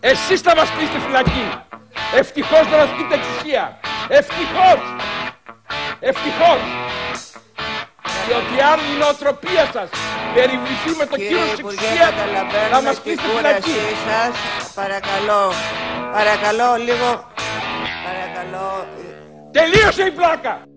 Εσείς θα μας κλείσετε φυλακή. Ευτυχώς δεν μας πείτε εξουσία. Ευτυχώς. Ευτυχώς. Διότι αν η νοοτροπία σας περιβληθεί με το κύριο τη εξουσίας, θα μας κλείσετε φυλακή. Σας. Παρακαλώ, παρακαλώ λίγο, παρακαλώ. Τελείωσε η πλάκα.